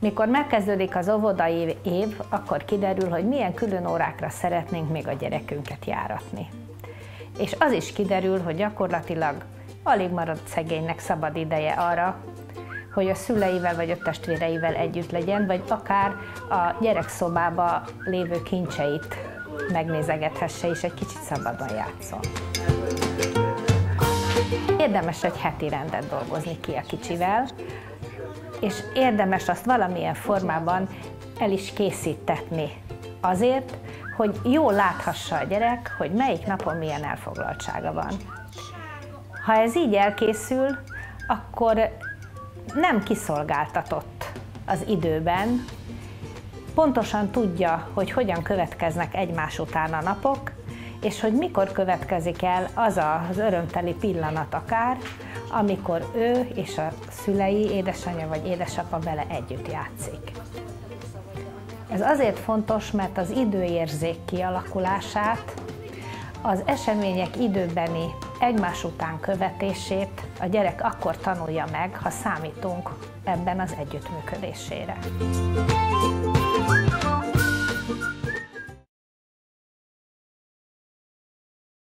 Mikor megkezdődik az óvodai év, akkor kiderül, hogy milyen külön órákra szeretnénk még a gyerekünket járatni. És az is kiderül, hogy gyakorlatilag alig marad szegénynek szabad ideje arra, hogy a szüleivel vagy a testvéreivel együtt legyen, vagy akár a gyerekszomába lévő kincseit megnézegethesse, és egy kicsit szabadon játszon. Érdemes egy heti rendet dolgozni ki a kicsivel, és érdemes azt valamilyen formában el is készítetni. Azért, hogy jól láthassa a gyerek, hogy melyik napon milyen elfoglaltsága van. Ha ez így elkészül, akkor nem kiszolgáltatott az időben, pontosan tudja, hogy hogyan következnek egymás után a napok, és hogy mikor következik el az az örömteli pillanat akár, amikor ő és a szülei, édesanyja vagy édesapa vele együtt játszik. Ez azért fontos, mert az időérzék kialakulását, az események időbeni egymás után követését a gyerek akkor tanulja meg, ha számítunk ebben az együttműködésére.